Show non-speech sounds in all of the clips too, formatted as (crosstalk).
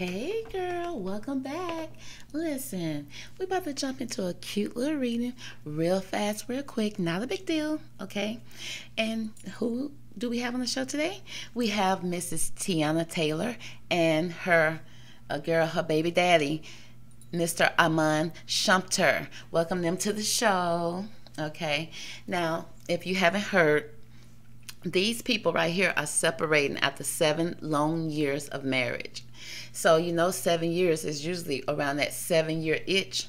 Hey girl, welcome back. Listen, we about to jump into a cute little reading real fast, real quick, not a big deal, okay? And who do we have on the show today? We have Mrs. Teyana Taylor and her a girl, her baby daddy, Mr. Iman Shumpert. Welcome them to the show. Okay. Now, if you haven't heard, these people right here are separating after seven long years of marriage. So, you know, seven years is usually around that seven year itch.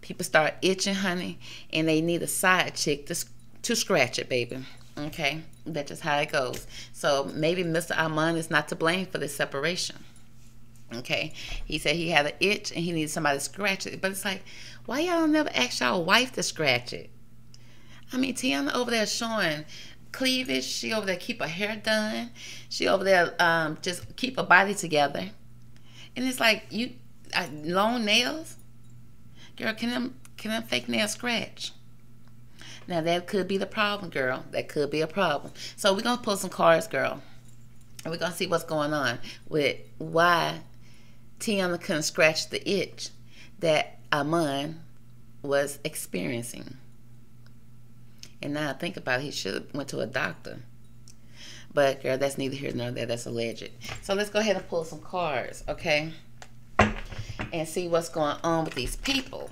People start itching, honey, and they need a side chick to, to scratch it, baby. Okay, that's just how it goes. So maybe Mr. Iman is not to blame for this separation. Okay, he said he had an itch and he needed somebody to scratch it. But it's like, why y'all never ask y'all wife to scratch it? I mean, Teyana over there showing cleavage. She over there keep her hair done. She over there um, just keep her body together. And it's like you uh, long nails, girl. Can them can them fake nails scratch? Now that could be the problem, girl. That could be a problem. So we're gonna pull some cards, girl, and we're gonna see what's going on with why Teyana couldn't scratch the itch that Iman was experiencing. And now I think about it, he should have went to a doctor. But girl, that's neither here nor there. That's alleged. So let's go ahead and pull some cards, okay? And see what's going on with these people.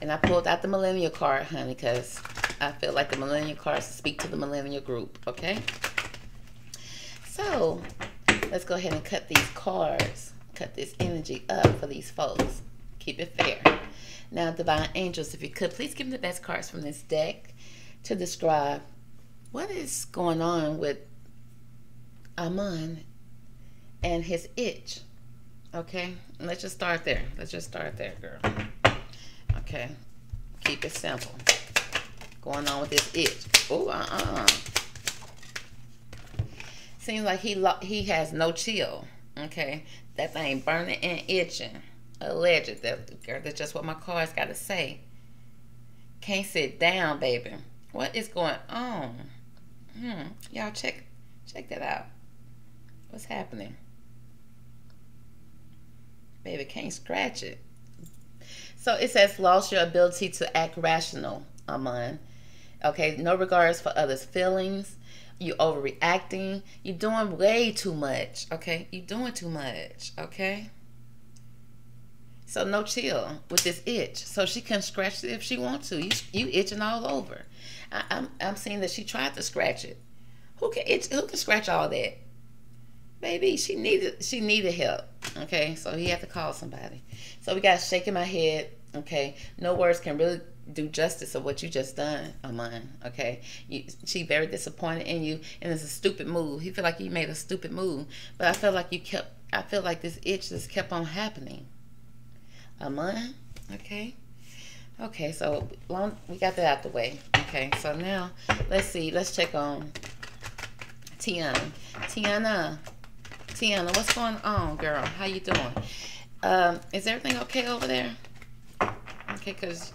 And I pulled out the millennial card, honey, because I feel like the millennial cards speak to the millennial group, okay? So let's go ahead and cut these cards, cut this energy up for these folks. Keep it fair. Now, divine angels, if you could, please give me the best cards from this deck to describe what is going on with Iman and his itch. Okay, let's just start there. Let's just start there, girl. Okay, keep it simple. Going on with this itch. Oh, uh, uh. Seems like he he has no chill. Okay, that thing burning and itching. Alleged. That girl. That's just what my cards got to say. Can't sit down, baby. What is going on? Hmm. Y'all check check that out. What's happening? Baby can't scratch it. So it says lost your ability to act rational, Iman. Okay, no regards for others' feelings. You overreacting. You're doing way too much. Okay, you're doing too much. Okay. So no chill with this itch. So she can scratch it if she wants to. You, you itching all over. I, am I'm, I'm seeing that she tried to scratch it. Who can itch? Who can scratch all that? Baby, she needed she needed help. Okay, so he had to call somebody. So we got shaking my head. Okay, no words can really do justice of what you just done, Iman. Okay, you, she very disappointed in you, and it's a stupid move. He feel like you made a stupid move, but I feel like you kept. I feel like this itch just kept on happening. Iman, okay. Okay, so long we got that out the way. Okay, so now let's see. Let's check on Teyana. Teyana, Teyana, what's going on, girl? How you doing? Um, is everything okay over there? Okay, cause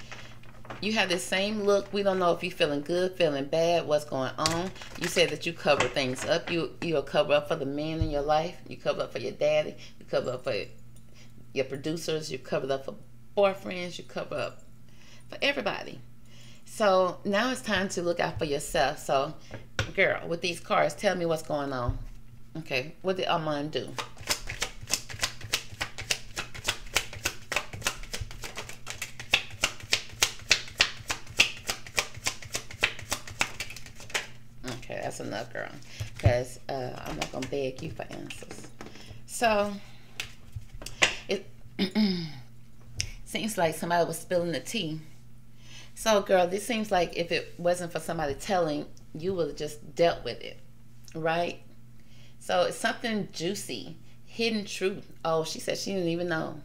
you have the same look. We don't know if you're feeling good, feeling bad, what's going on. You said that you cover things up. You you'll cover up for the men in your life. You cover up for your daddy. You cover up for your producers. You cover up for boyfriends. You cover up for everybody. So now it's time to look out for yourself. So, girl, with these cards, tell me what's going on. Okay, what did Iman do? Okay, that's enough, girl. Because uh, I'm not going to beg you for answers. So, (clears throat) seems like somebody was spilling the tea so, girl, this seems like if it wasn't for somebody telling, you would have just dealt with it, right? So, it's something juicy, hidden truth. Oh, she said she didn't even know.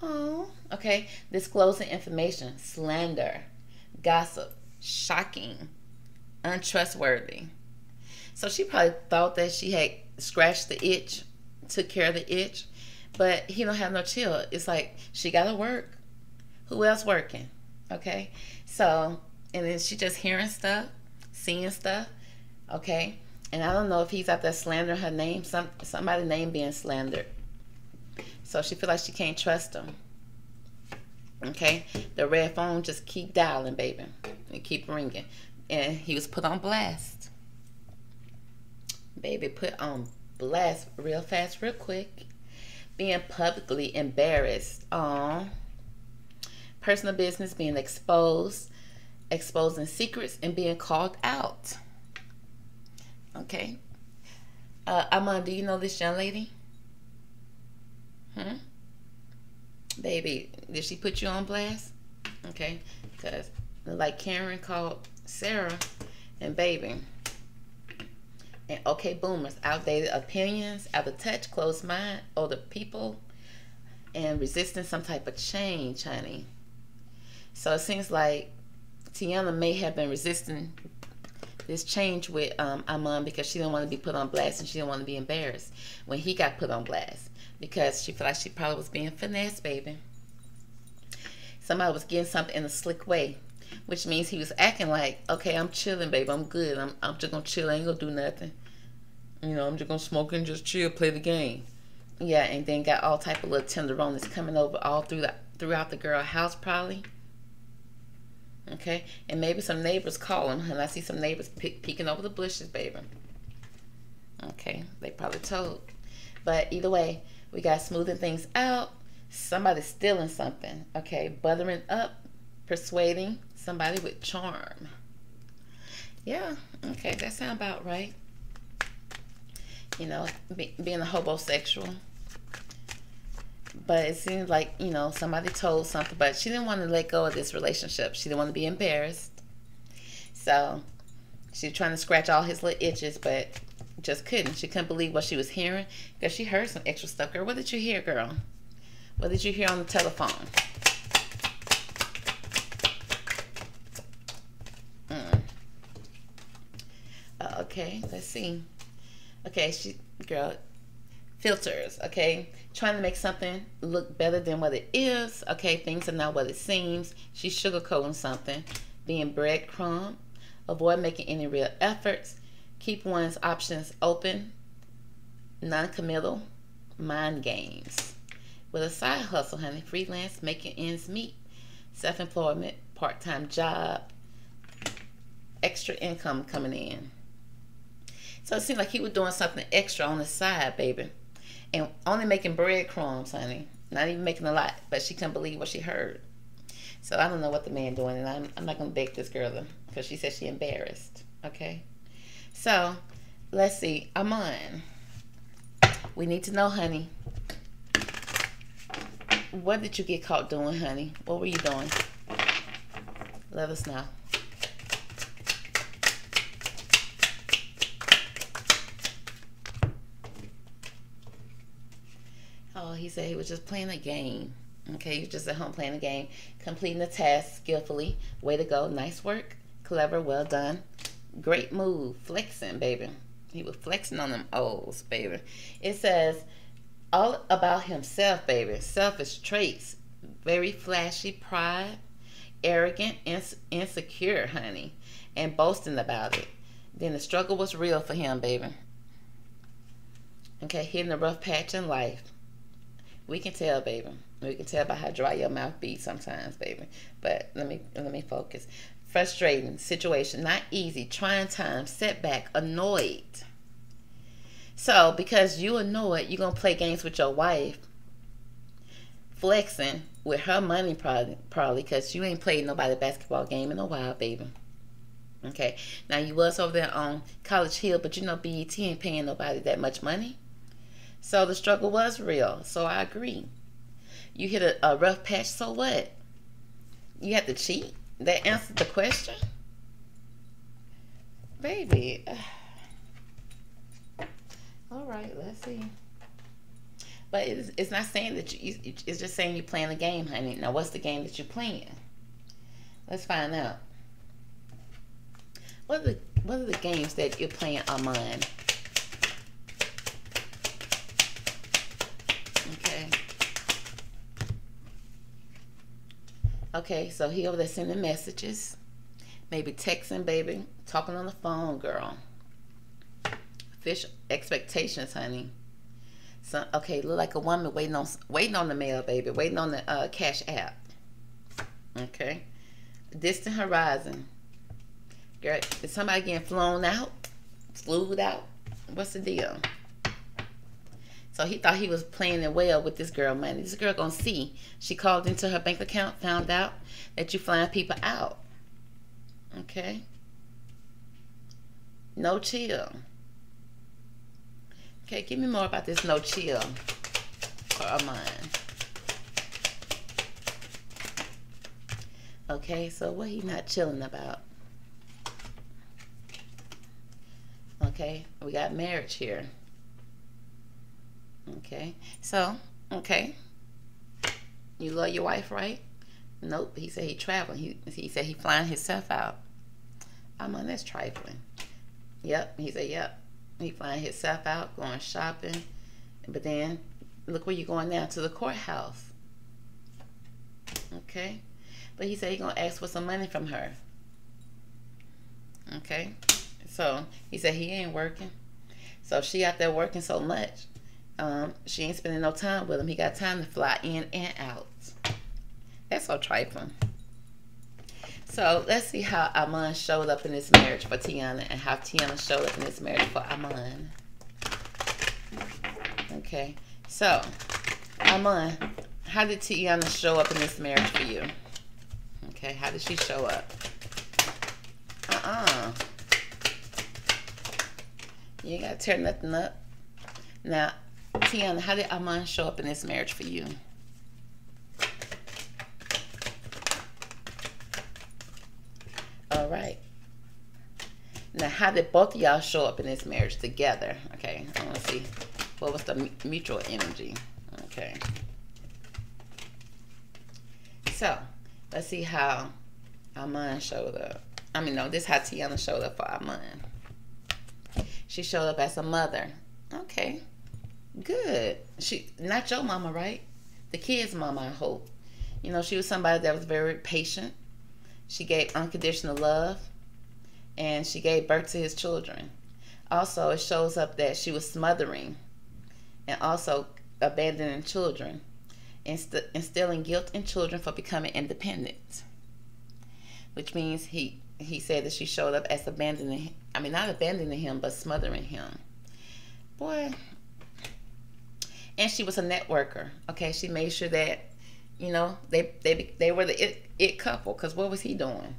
Oh, okay. Disclosing information, slander, gossip, shocking, untrustworthy. So, she probably thought that she had scratched the itch, took care of the itch, but he don't have no chill. It's like she got to work. Who else working? Okay. So, and then she just hearing stuff, seeing stuff. Okay. And I don't know if he's out there slandering her name, some somebody's name being slandered. So she feel like she can't trust him. Okay, the red phone just keep dialing, baby, and keep ringing, and he was put on blast. Baby, put on blast real fast, real quick. Being publicly embarrassed. Oh, personal business being exposed, exposing secrets, and being called out. Okay. Uh, Iman, do you know this young lady? Hmm? Baby, did she put you on blast? Okay. Because, like Karen called Sarah and baby. And okay, boomers, outdated opinions, out of touch, closed mind, older people, and resisting some type of change, honey. So it seems like Teyana may have been resisting this change with um, Iman because she didn't want to be put on blast and she didn't want to be embarrassed when he got put on blast because she felt like she probably was being finessed, baby. Somebody was getting something in a slick way, which means he was acting like, okay, I'm chilling, baby. I'm good. I'm, I'm just to chill. I ain't to do nothing. You know, I'm just to smoke and just chill, play the game. Yeah, and then got all type of little tenderonis coming over all through the, throughout the girl house probably Okay, and maybe some neighbors calling, and I see some neighbors peeking over the bushes, baby. Okay, they probably told. But either way, we got smoothing things out. Somebody stealing something. Okay, buttering up, persuading somebody with charm. Yeah, okay, that sound about right. You know, be, being a homosexual but it seems like you know somebody told something but she didn't want to let go of this relationship. She didn't want to be embarrassed. So she's trying to scratch all his little itches but just couldn't. She couldn't believe what she was hearing because she heard some extra stuff. Girl what did you hear girl? What did you hear on the telephone? Mm. uh, okay let's see okay she girl filters, okay? Trying to make something look better than what it is, okay? Things are not what it seems. She's sugarcoating something, being breadcrumb. Avoid making any real efforts. Keep one's options open. Non-committal. Mind games. With a side hustle, honey, freelance, making ends meet. Self-employment, part-time job, extra income coming in. So it seemed like he was doing something extra on the side, baby and only making breadcrumbs, honey. Not even making a lot, but she couldn't believe what she heard. So I don't know what the man doing, and I'm, I'm not gonna beg this girl because she said she embarrassed. Okay, so let's see, Iman. We need to know, honey. What did you get caught doing, honey? What were you doing? Let us know. Oh, he said he was just playing a game. Okay, he was just at home playing a game, completing the task skillfully. Way to go. Nice work. Clever. Well done. Great move. Flexing, baby. He was flexing on them O's, baby. It says all about himself, baby. Selfish traits. Very flashy pride. Arrogant, ins- insecure, honey. And boasting about it. Then the struggle was real for him, baby. Okay, hitting a rough patch in life we can tell, baby. We can tell by how dry your mouth be sometimes, baby. But let me let me focus. Frustrating situation, not easy, trying time, setback, annoyed. So because you annoyed, you're gonna play games with your wife, flexing with her money probably probably because you ain't played nobody basketball game in a while, baby. Okay. Now you was over there on College Hill, but you know BET ain't paying nobody that much money. So the struggle was real. So I agree. You hit a, a rough patch, so what? You had to cheat? That answered the question? Baby. (sighs) All right, let's see. But it's, it's not saying that you, it's just saying you're playing a game, honey. Now, what's the game that you're playing? Let's find out. What are the, what are the games that you're playing on Okay, so he over there sending messages, maybe texting, baby, talking on the phone, girl. fish expectations, honey. So okay, look like a woman waiting on waiting on the mail, baby, waiting on the uh, cash app. Okay, distant horizon. Girl, is somebody getting flown out, flew out? What's the deal? So he thought he was playing it well with this girl money. This girl gonna see. She called into her bank account, found out that you flying people out. Okay. No chill. Okay, give me more about this no chill for Iman. Okay, so what he not chilling about? Okay, we got marriage here. Okay, so, okay. You love your wife, right? Nope, he said he traveling. He, he said he flying himself out. I'm on this trifling. Yep, he said, yep. He flying himself out, going shopping. But then, look where you going now, to the courthouse. Okay? But he said he to ask for some money from her. Okay? So, he said he ain't working. So, she out there working so much, um, she ain't spending no time with him. He got time to fly in and out. That's so trifling. So let's see how Iman showed up in this marriage for Teyana and how Teyana showed up in this marriage for Iman. Okay, so Iman, how did Teyana show up in this marriage for you? Okay, how did she show up? Uh-uh. You ain't got to tear nothing up. Now, Teyana, how did Iman show up in this marriage for you? All right. Now, how did both of y'all show up in this marriage together? Okay, I want to see what was the mutual energy. Okay. So, let's see how Iman showed up. I mean, no, this is how Teyana showed up for Iman. She showed up as a mother. Okay, good. She not your mama, right? The kid's mama, I hope. You know, she was somebody that was very patient she gave unconditional love and she gave birth to his children. Also, it shows up that she was smothering and also abandoning children, inst- instilling guilt in children for becoming independent. Which means he he said that she showed up as abandoning. I mean, not abandoning him, but smothering him. Boy. And she was a networker. Okay, she made sure that you know, they they they were the it, it couple because what was he doing?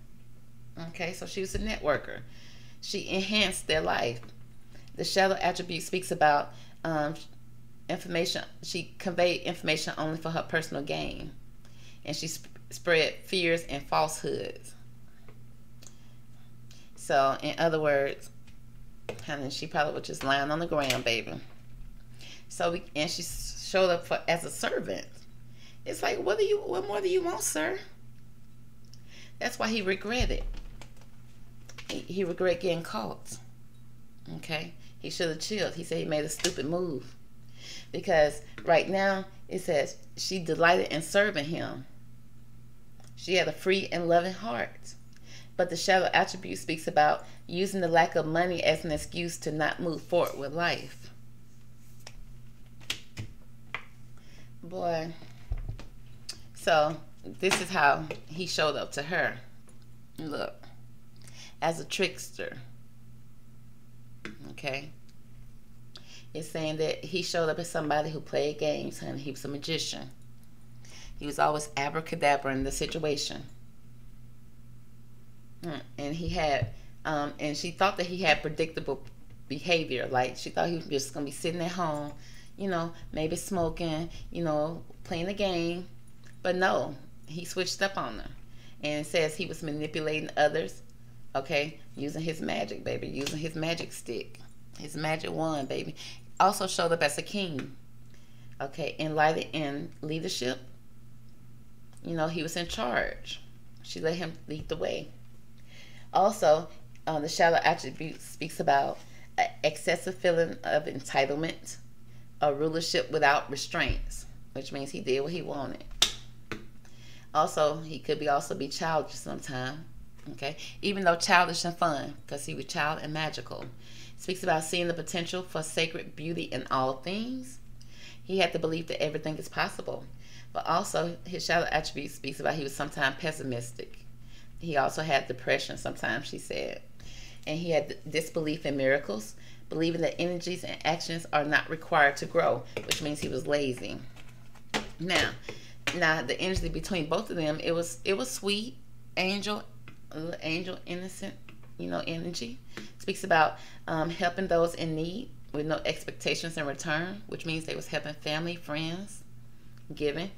Okay, so she was a networker. She enhanced their life. The shadow attribute speaks about um, information. She conveyed information only for her personal gain, and she sp- spread fears and falsehoods. So, in other words, honey, she probably was just lying on the ground, baby. So, we, and she showed up for as a servant. It's like, what do you? What more do you want, sir? That's why he regretted. He, he regret getting caught. Okay, he should have chilled. He said he made a stupid move because right now it says she delighted in serving him. She had a free and loving heart. But the shadow attribute speaks about using the lack of money as an excuse to not move forward with life. Boy. So this is how he showed up to her. Look, as a trickster. Okay. It's saying that he showed up as somebody who played games, and he was a magician. He was always abracadabra in the situation. Hmm, and he had, um, and she thought that he had predictable behavior. Like she thought he was just gonna be sitting at home, you know, maybe smoking, you know, playing the game, but no, he switched up on them. And says he was manipulating others, okay, using his magic, baby, using his magic stick, his magic wand, baby. Also showed up as a king, okay, enlightened in leadership. You know, he was in charge. She let him lead the way. Also, um, the shadow attribute speaks about excessive feeling of entitlement, a rulership without restraints, which means he did what he wanted. Also, he could be also be childish sometime. Okay, even though childish and fun, because he was child and magical. speaks about seeing the potential for sacred beauty in all things. He had the belief that everything is possible. But also, his shadow attribute speaks about he was sometimes pessimistic. He also had depression sometimes, she said. And he had disbelief in miracles, believing that energies and actions are not required to grow, which means he was lazy. Now, now the energy between both of them, it was it was sweet, angel, angel, innocent, you know, energy. Speaks about um, helping those in need with no expectations in return, which means they was helping family, friends, giving.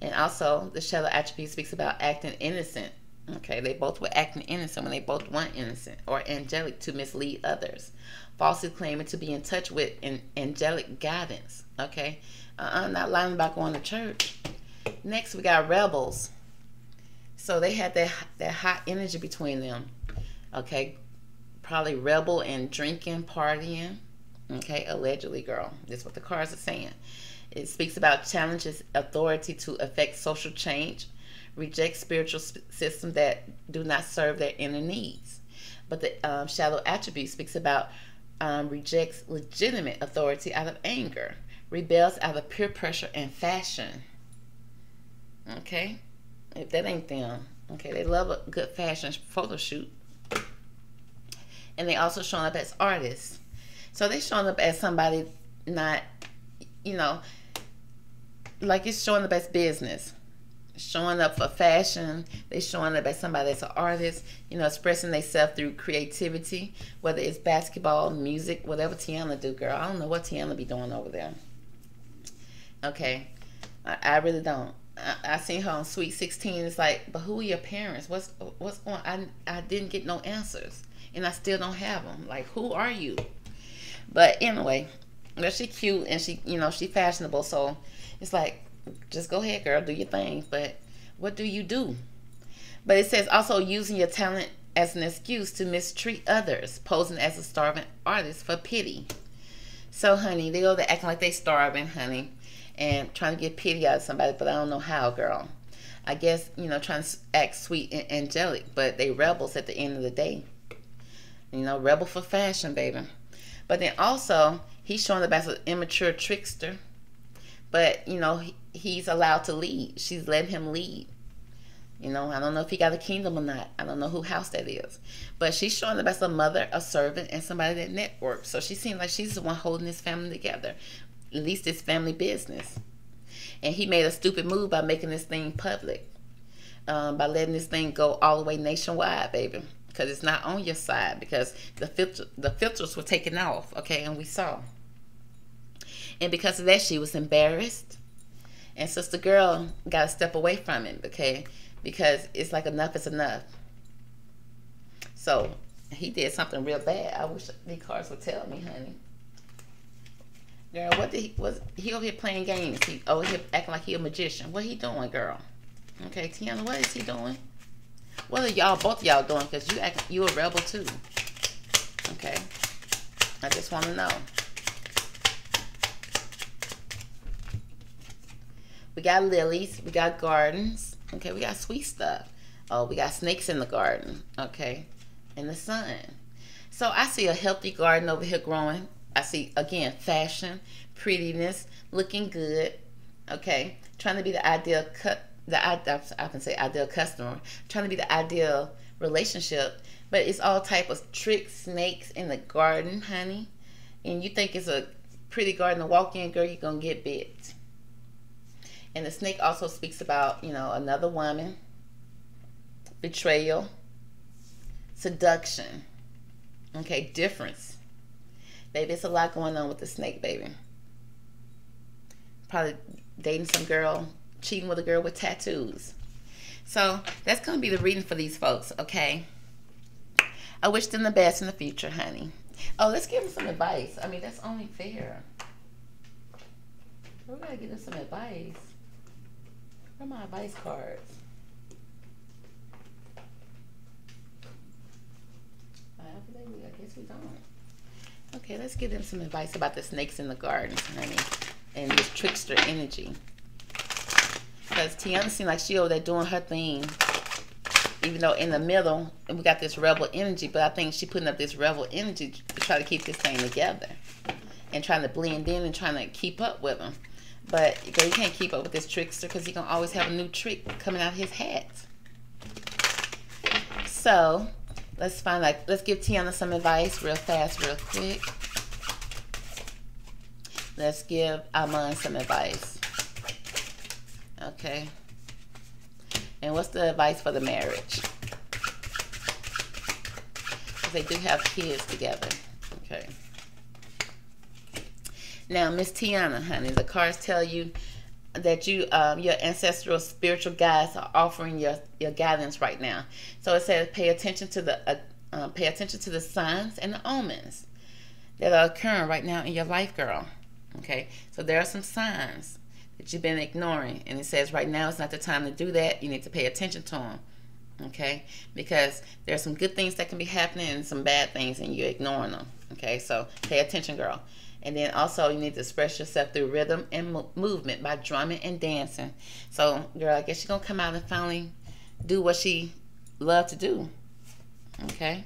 And also the shadow attribute speaks about acting innocent. Okay, they both were acting innocent when they both weren't innocent or angelic to mislead others. Falsely claiming to be in touch with an angelic guidance. Okay, uh, I'm not lying about going to church. Next, we got rebels. So they had that that hot energy between them. Okay, probably rebel and drinking, partying. Okay, allegedly, girl. That's what the cards are saying. It speaks about challenges authority to affect social change, reject spiritual systems that do not serve their inner needs. But the um, shadow attribute speaks about um, rejects legitimate authority out of anger, rebels out of peer pressure and fashion. Okay, if that ain't them, okay, they love a good fashion photo shoot, and they also showing up as artists. So they showing up as somebody not, you know, like it's showing up as business, showing up for fashion. They showing up as somebody that's an artist, you know, expressing themselves through creativity, whether it's basketball, music, whatever Teyana do, girl. I don't know what Teyana be doing over there. Okay, I, I really don't. I, I seen her on Sweet 16. It's like, but who are your parents? What's what's going? I I didn't get no answers, and I still don't have them. Like, who are you? But anyway, but she cute and she, you know, she fashionable. So it's like, just go ahead, girl, do your thing. But what do you do? But it says also using your talent as an excuse to mistreat others, posing as a starving artist for pity. So, honey, they go to acting like they starving, honey, and trying to get pity out of somebody, but I don't know how, girl. I guess, you know, trying to act sweet and angelic, but they rebels at the end of the day. You know, rebel for fashion, baby. But then also, he's showing up as an immature trickster. But, you know, he's allowed to lead. She's letting him lead. You know, I don't know if he got a kingdom or not. I don't know who house that is. But she's showing up as a mother, a servant, and somebody that networks. So she seems like she's the one holding his family together. At least it's family business. And he made a stupid move by making this thing public. Um, by letting this thing go all the way nationwide, baby because it's not on your side because the filter the filters were taken off okay and we saw and because of that she was embarrassed and sister girl got to step away from it okay because it's like enough is enough so he did something real bad i wish the cards would tell me honey girl what did he was he over here playing games he over here acting like he a magician what he doing girl okay teyana what is he doing what are y'all, both y'all doing? Because you act, you a rebel too. Okay. I just want to know. We got lilies. We got gardens. Okay, we got sweet stuff. Oh, we got snakes in the garden. Okay. In the sun. So I see a healthy garden over here growing. I see, again, fashion, prettiness, looking good. Okay. Trying to be the ideal cut the I, can say ideal customer, trying to be the ideal relationship, but it's all type of tricks, snakes in the garden, honey. And you think it's a pretty garden to walk in, girl, you're gonna get bit. And the snake also speaks about, you know, another woman, betrayal, seduction. Okay, difference. Baby, it's a lot going on with the snake, baby. Probably dating some girl cheating with a girl with tattoos. So that's going to be the reading for these folks, okay? I wish them the best in the future, honey. Oh, let's give them some advice. I mean, that's only fair. We gotta give them some advice. Where are my advice cards? I guess we don't. Okay, let's give them some advice about the snakes in the garden, honey, and this trickster energy. Because Teyana seems like she over there doing her thing. even though in the middle and we got this rebel energy, but I think she putting up this rebel energy to try to keep this thing together and trying to blend in and trying to keep up with him. But you can't keep up with this trickster because he's gonna always have a new trick coming out of his hat. So let's find like let's give Teyana some advice real fast, real quick. Let's give Iman some advice. Okay. And what's the advice for the marriage? Because they do have kids together. Okay. Now, Miss Teyana, honey, the cards tell you that you um, your ancestral spiritual guides are offering your your guidance right now. So it says pay attention to the uh, uh, pay attention to the signs and the omens that are occurring right now in your life, girl. Okay, so there are some signs that you've been ignoring, and it says right now is not the time to do that. You need to pay attention to them. Okay, because there's some good things that can be happening and some bad things, and you're ignoring them. Okay, so pay attention, girl. And then also you need to express yourself through rhythm and mo- movement by drumming and dancing. So, girl, I guess she's gonna come out and finally do what she loved to do. Okay.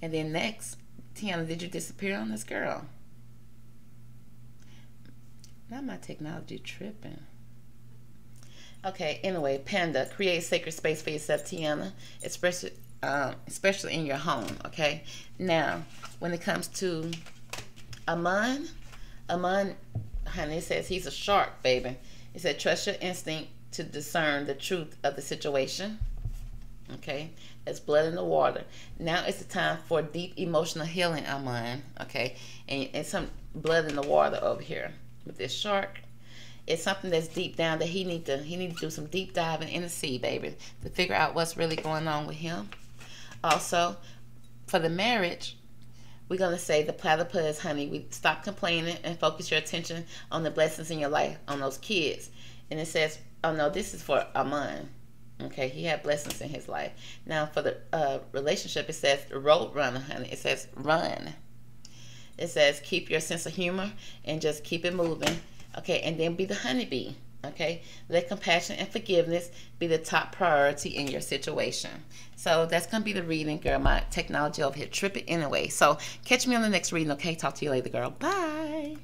And then next, Teyana, did you disappear on this girl? Not my technology tripping. Okay, anyway, Panda, create sacred space for yourself, Teyana. Express um, especially in your home, okay? Now, when it comes to Iman, Iman, honey, says he's a shark, baby. It said, trust your instinct to discern the truth of the situation. Okay, that's blood in the water. Now it's the time for deep emotional healing, Iman. Okay, and, and some blood in the water over here with this shark. It's something that's deep down that he need to he need to do some deep diving in the sea, baby, to figure out what's really going on with him. Also, for the marriage, we're gonna say the platypus, honey. We stop complaining and focus your attention on the blessings in your life, on those kids. And it says, oh no, this is for Iman. Okay, he had blessings in his life. Now for the uh, relationship, it says the road runner, honey. It says run. It says keep your sense of humor and just keep it moving. Okay, and then be the honeybee. Okay, let compassion and forgiveness be the top priority in your situation. So that's gonna be the reading, girl. My technology over here tripping anyway. So catch me on the next reading. Okay, talk to you later, girl. Bye.